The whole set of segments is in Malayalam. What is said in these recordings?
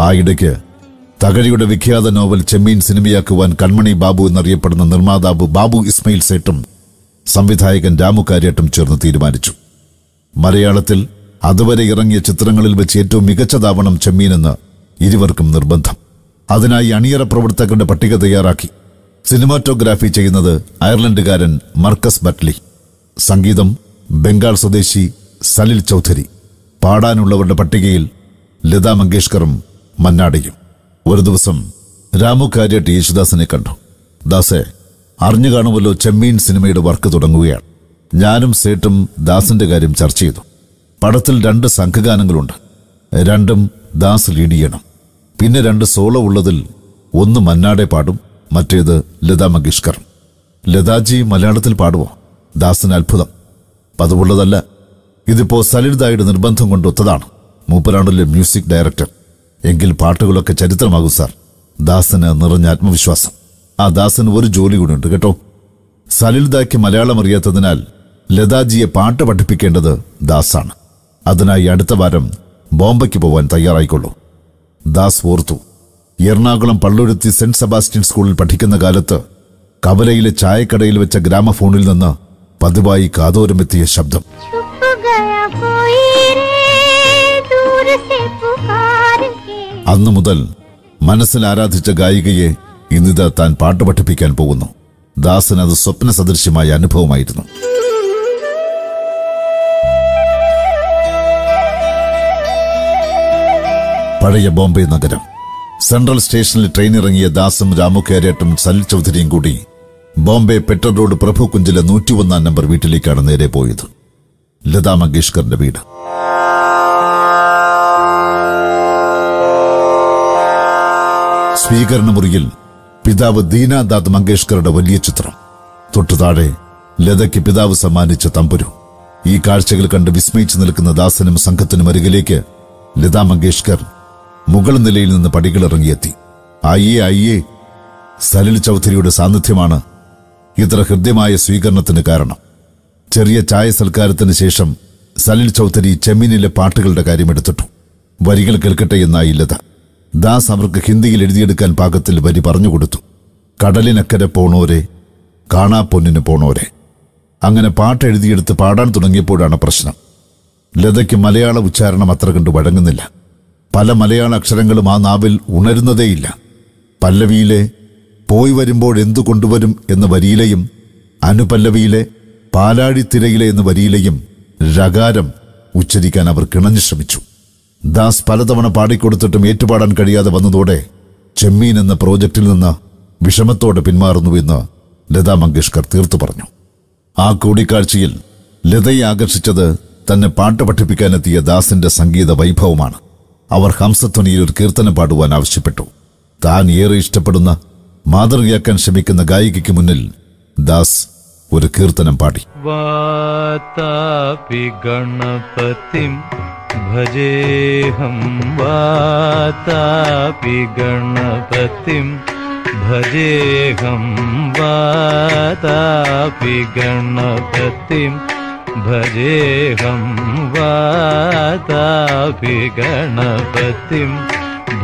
ആ ഇടയ്ക്ക് തകഴിയുടെ വിഖ്യാത നോവൽ ചെമ്മീൻ സിനിമയാക്കുവാൻ കൺമണി ബാബു എന്നറിയപ്പെടുന്ന നിർമ്മാതാവ് ബാബു ഇസ്മയിൽ സേട്ടും സംവിധായകൻ രാമു കാര്യട്ടും ചേർന്ന് തീരുമാനിച്ചു. മലയാളത്തിൽ അതുവരെ ഇറങ്ങിയ ചിത്രങ്ങളിൽ വെച്ച് ഏറ്റവും മികച്ചതാവണം ചെമ്മീനെന്ന് ഇരുവർക്കും നിർബന്ധം. അതിനായി അണിയറ പ്രവർത്തകരുടെ പട്ടിക തയ്യാറാക്കി. സിനിമാറ്റോഗ്രാഫി ചെയ്യുന്നത് അയർലൻഡുകാരൻ മർക്കസ് ബട്ട്ലി. സംഗീതം ബംഗാൾ സ്വദേശി സലിൽ ചൗധരി. പാടാനുള്ളവരുടെ പട്ടികയിൽ ലതാ മങ്കേഷ്കറും മന്നാടിയും. ഒരു ദിവസം രാമു കാര്യട്ട് യേശുദാസിനെ കണ്ടു. ദാസെ അറിഞ്ഞു കാണുമല്ലോ ചെമ്മീൻ സിനിമയുടെ വർക്ക് തുടങ്ങുകയാണ്. ഞാനും സേട്ടും ദാസിന്റെ കാര്യം ചർച്ച ചെയ്തു. പടത്തിൽ രണ്ട് സംഘഗാനങ്ങളുണ്ട്. രണ്ടും ദാസ് ലീഡ് ചെയ്യണം. പിന്നെ രണ്ട് സോളോ ഉള്ളതിൽ ഒന്ന് മന്നാടെ പാടും മറ്റേത് ലതാ മങ്കേഷ്കർ. ലതാജി മലയാളത്തിൽ പാടുമോ ദാസിന് അത്ഭുതം. പതിവുള്ളതല്ല. ഇതിപ്പോ സലിൽദായുടെ നിർബന്ധം കൊണ്ട് ഒത്തതാണ്. മൂപ്പരാണല്ലേ മ്യൂസിക് ഡയറക്ടർ. എങ്കിൽ പാട്ടുകളൊക്കെ ചരിത്രമാകും സാർ. ദാസന് നിറഞ്ഞ ആത്മവിശ്വാസം. ആ ദാസന് ഒരു ജോലി കൂടി ഉണ്ട് കേട്ടോ. സലിൽദായ്ക്ക് മലയാളം അറിയാത്തതിനാൽ ലതാജിയെ പാട്ട് പഠിപ്പിക്കേണ്ടത് ദാസാണ്. അതിനായി അടുത്ത വാരം ബോംബയ്ക്ക് പോവാൻ തയ്യാറായിക്കൊള്ളൂ. ദാസ് ഓർത്തു എറണാകുളം പള്ളുരുത്തി സെന്റ് സെബാസ്റ്റ്യൻ സ്കൂളിൽ പഠിക്കുന്ന കാലത്ത് കവലയിലെ ചായക്കടയിൽ വെച്ച ഗ്രാമഫോണിൽ നിന്ന് പതിവായി കാതോരമെത്തിയ ശബ്ദം. അന്നു മുതൽ മനസ്സിൽ ആരാധിച്ച ഗായികയെ ഇന്നിത് താൻ പാട്ട് പഠിപ്പിക്കാൻ പോകുന്നു. ദാസന് അത് സ്വപ്ന സദൃശ്യമായ അനുഭവമായിരുന്നു. പഴയ ബോംബെ നഗരം. സെൻട്രൽ സ്റ്റേഷനിൽ ട്രെയിൻ ഇറങ്ങിയ ദാസും രാമു കേരേട്ടും സലിൽ ചൗധരിയും കൂടി ബോംബെ പെട്ടർ റോഡ് പ്രഭു കുഞ്ചിലെ നൂറ്റിയൊന്നാം നമ്പർ വീട്ടിലേക്കാണ് നേരെ പോയത്. ലതാ മങ്കേഷ്കറിന്റെ വീട്. സ്വീകരണ മുറിയിൽ പിതാവ് ദീനാദാദ് മങ്കേഷ്കറുടെ വലിയ ചിത്രം. തൊട്ടു താഴെ ലതയ്ക്ക് പിതാവ് സമ്മാനിച്ച തമ്പുരു. ഈ കാഴ്ചകൾ കണ്ട് വിസ്മയിച്ചു നിൽക്കുന്ന ദാസനും സംഘത്തിനും അരികിലേക്ക് ലതാ മങ്കേഷ്കർ മുകൾ നിലയിൽ നിന്ന് പടികൾ പടികളിറങ്ങിയെത്തി. അയ്യേ അയ്യേ സലിൽ ചൗധരിയുടെ സാന്നിധ്യമാണ് ഇത്ര ഹൃദ്യമായ സ്വീകരണത്തിന് കാരണം. ചെറിയ ചായ സൽക്കാരത്തിന് ശേഷം സലിൽ ചൗധരി ചെമ്മീനിലെ പാട്ടുകളുടെ കാര്യമെടുത്തിട്ടു വരികൾ കേൾക്കട്ടെ എന്നായി ലത. ദാസ് അവർക്ക് ഹിന്ദിയിൽ എഴുതിയെടുക്കാൻ പാകത്തിൽ വരി പറഞ്ഞുകൊടുത്തു കടലിനക്കരെ പോണോരെ കാണാ പൊന്നിന് പോണോരെ. അങ്ങനെ പാട്ട് എഴുതിയെടുത്ത് പാടാൻ തുടങ്ങിയപ്പോഴാണ് പ്രശ്നം. ലതയ്ക്ക് മലയാള ഉച്ചാരണം അത്ര കണ്ട് വഴങ്ങുന്നില്ല. പല മലയാള അക്ഷരങ്ങളും ആ നാവിൽ ഉണരുന്നതേയില്ല. പല്ലവിയിലെ പോയി വരുമ്പോൾ എന്തു കൊണ്ടുവരും എന്ന വരിയിലെയും അനുപല്ലവിയിലെ പാലാഴിത്തിരയിലെ എന്ന വരിയിലെയും രകാരം ഉച്ചരിക്കാൻ അവർ കിണഞ്ഞു ശ്രമിച്ചു. ദാസ് പലതവണ പാടിക്കൊടുത്തിട്ടും ഏറ്റുപാടാൻ കഴിയാതെ വന്നതോടെ ചെമ്മീൻ എന്ന പ്രോജക്റ്റിൽ നിന്ന് വിഷമത്തോടെ പിന്മാറുന്നു എന്ന് ലതാ മങ്കേഷ്കർ തീർത്തു പറഞ്ഞു. ആ കൂടിക്കാഴ്ചയിൽ ലതയെ ആകർഷിച്ചത് തന്നെ പാട്ട് പഠിപ്പിക്കാനെത്തിയ ദാസിന്റെ സംഗീത വൈഭവമാണ്. അവർ ഹംസധ്വനിയിൽ ഒരു കീർത്തനം പാടുവാൻ ആവശ്യപ്പെട്ടു. താൻ ഏറെ ഇഷ്ടപ്പെടുന്ന മാതൃകയാക്കാൻ ശ്രമിക്കുന്ന ഗായികയ്ക്ക് മുന്നിൽ ദാസ് ഒരു കീർത്തനം പാടി. वातापि गणपतिं भजेऽहं वातापि गणपतिं भजेऽहं वातापि गणपतिं भजेऽहं वातापि गणपतिं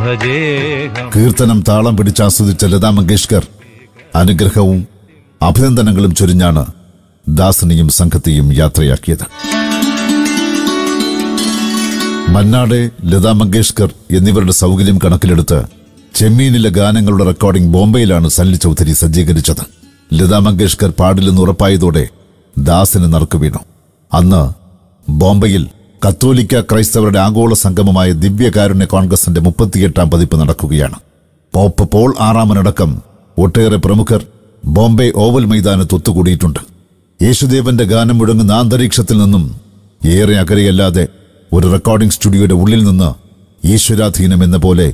भजेऽहम् കീർത്തനം താളം പിടിച്ചാസ്വദിച്ച ലതാ മങ്കേഷ്കർ അനുഗ്രഹവും അഭിനന്ദനങ്ങളും ചൊരിഞ്ഞാണ് ദാസിനെയും സംഘത്തെയും യാത്രയാക്കിയത്. മന്നാടെ ലതാ മങ്കേഷ്കർ എന്നിവരുടെ സൗകര്യം കണക്കിലെടുത്ത് ചെമ്മീനിലെ ഗാനങ്ങളുടെ റെക്കോർഡിംഗ് ബോംബെയിലാണ് സനിൽ ചൗധരി സജ്ജീകരിച്ചത്. ലതാ മങ്കേഷ്കർ പാടില്ലെന്ന് ഉറപ്പായതോടെ ദാസിന് നറുക്കു വീണു. അന്ന് ബോംബെയിൽ കത്തോലിക്ക ക്രൈസ്തവരുടെ ആഗോള സംഗമമായ ദിവ്യകാരുണ്യ കോൺഗ്രസിന്റെ മുപ്പത്തിയെട്ടാം പതിപ്പ് നടക്കുകയാണ്. പോപ്പ് പോൾ ആറാമനടക്കം ഒട്ടേറെ പ്രമുഖർ ബോംബെ ഓവൽ മൈതാനത്ത് ഒത്തുകൂടിയിട്ടുണ്ട്. യേശുദേവന്റെ ഗാനം മുഴങ്ങുന്ന അന്തരീക്ഷത്തിൽ നിന്നും ഏറെ അകലെയല്ലാതെ ഒരു റെക്കോർഡിംഗ് സ്റ്റുഡിയോയുടെ ഉള്ളിൽ നിന്ന് ഈശ്വരാധീനം എന്ന പോലെ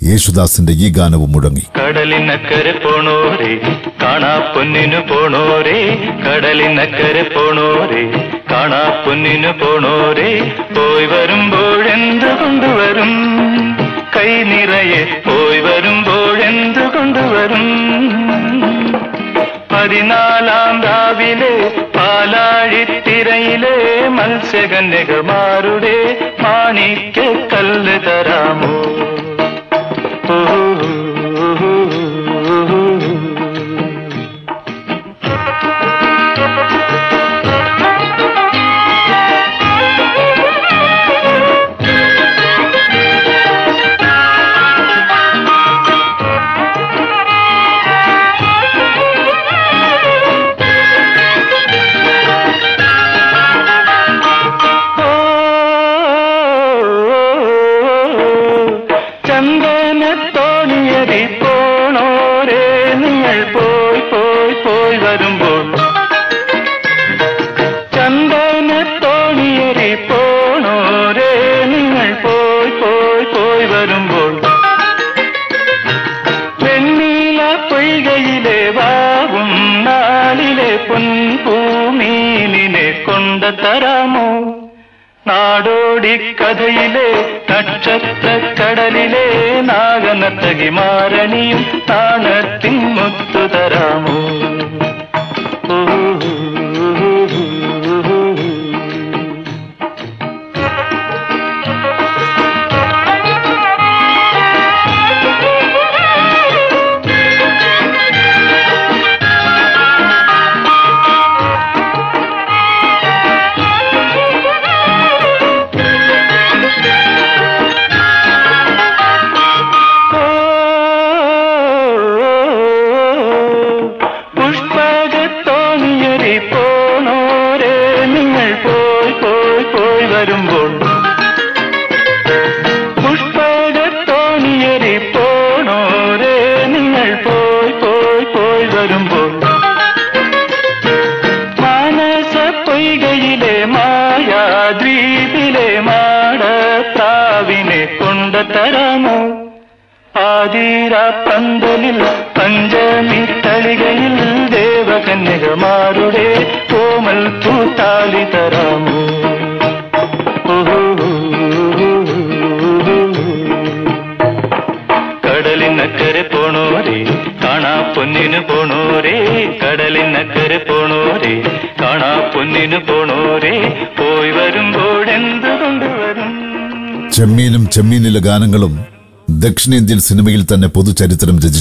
യേശുദാസിന്റെ ഈ ഗാനവും മുഴങ്ങി. കടലിനക്കരെ പോണോരെ കാണാ പൊന്നിനു പോണോരെ കടലിനക്കരെ പോണോരെ കാണാ പൊന്നിനു പോണോരെ പോയി വരുമ്പോഴെന്ത് കൊണ്ടുവരും കൈ നിറയെ പോയി വരുമ്പോഴെന്ത് കൊണ്ടുവരും പതിനാലാം രാവിലെ പാലാഴിത്തിരയിലെ മത്സ്യകന്യകമാരുടെ മാണിക്യ കല്ല് തരാമോ? കൊണ്ട തരാമോ നാടോടി കഥയിലെ നക്ഷത്ര കടലിലെ നാഗനത്തകി മാരണിയും താണത്തിൻ മുത്തു തരാമോ പോണോരേ നിങ്ങൾ പോയി പോയി പോയി വരുമ്പോൾ പുഷ്പകത്തോണിയറി പോണോരെ നിങ്ങൾ പോയി പോയി പോയി വരുമ്പോൾ മാനസ പൊയ്കയിലെ മായാദ്വീപിലെ മാടത്താവിനെ കൊണ്ടുതരാമോ? ആതിര പന്തലിൽ പഞ്ചമി തളികയിൽ ദേവകന്യകമാരുടെ കോമൽ പൂത്താലി തരാമോ? കടലിനക്കരെ പോണോരേ കാണാ പൊന്നിന് പോണോരേ കടലിനക്കരെ പോണോരേ കാണാ പൊന്നിന് പോണോരേ പോയി വരുമ്പോഴെന്ത് കൊണ്ടുവരും ചെമ്മീനും ചെമ്മീനിലെ ഗാനങ്ങളും ദക്ഷിണേന്ത്യൻ സിനിമയിൽ തന്നെ പൊതുചരിത്രം രചിച്ചു.